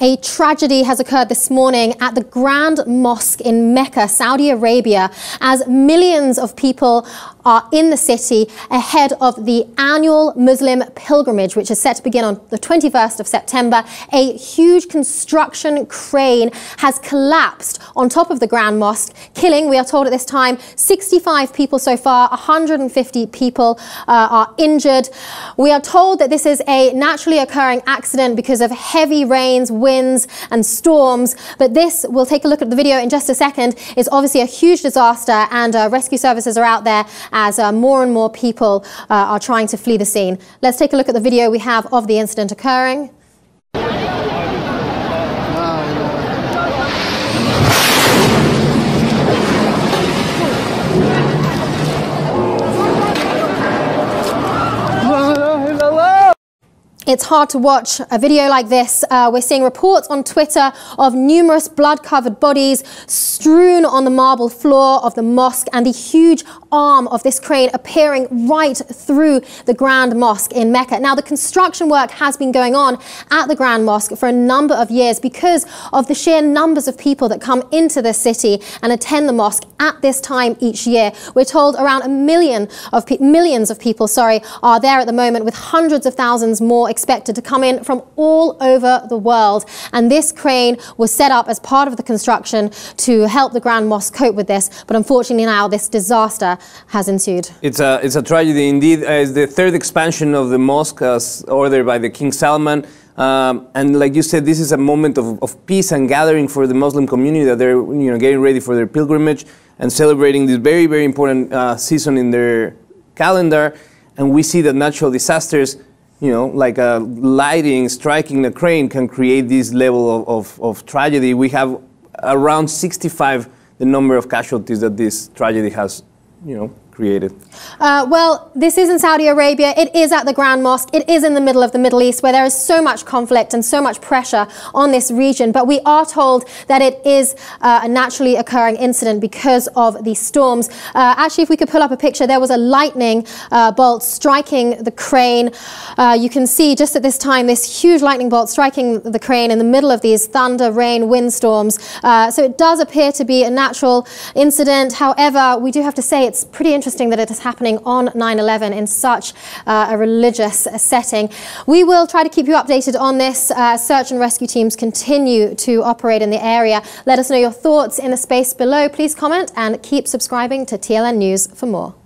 A tragedy has occurred this morning at the Grand Mosque in Mecca, Saudi Arabia, as millions of people are in the city ahead of the annual Muslim pilgrimage, which is set to begin on the 21st of September. A huge construction crane has collapsed on top of the Grand Mosque, killing, we are told at this time, 65 people so far, 150 people uh, are injured. We are told that this is a naturally occurring accident because of heavy rains, winds and storms. But this, we'll take a look at the video in just a second, is obviously a huge disaster and uh, rescue services are out there as uh, more and more people uh, are trying to flee the scene. Let's take a look at the video we have of the incident occurring. It's hard to watch a video like this. Uh, we're seeing reports on Twitter of numerous blood-covered bodies strewn on the marble floor of the mosque and the huge arm of this crane appearing right through the Grand Mosque in Mecca. Now, the construction work has been going on at the Grand Mosque for a number of years because of the sheer numbers of people that come into the city and attend the mosque at this time each year. We're told around a million of millions of people, sorry, are there at the moment with hundreds of thousands more expected to come in from all over the world. And this crane was set up as part of the construction to help the Grand Mosque cope with this. But unfortunately now this disaster has ensued. It's a, it's a tragedy indeed. Uh, it's the third expansion of the mosque as ordered by the King Salman. Um, and like you said, this is a moment of, of peace and gathering for the Muslim community that they're you know, getting ready for their pilgrimage and celebrating this very, very important uh, season in their calendar. And we see that natural disasters you know, like a lighting striking a crane can create this level of, of, of, tragedy. We have around 65 the number of casualties that this tragedy has, you know, created? Uh, well, this is in Saudi Arabia. It is at the Grand Mosque. It is in the middle of the Middle East where there is so much conflict and so much pressure on this region. But we are told that it is uh, a naturally occurring incident because of the storms. Uh, actually, if we could pull up a picture, there was a lightning uh, bolt striking the crane. Uh, you can see just at this time this huge lightning bolt striking the crane in the middle of these thunder, rain, windstorms. Uh, so it does appear to be a natural incident. However, we do have to say it's pretty interesting interesting that it is happening on 9-11 in such uh, a religious setting. We will try to keep you updated on this. Uh, search and rescue teams continue to operate in the area. Let us know your thoughts in the space below. Please comment and keep subscribing to TLN News for more.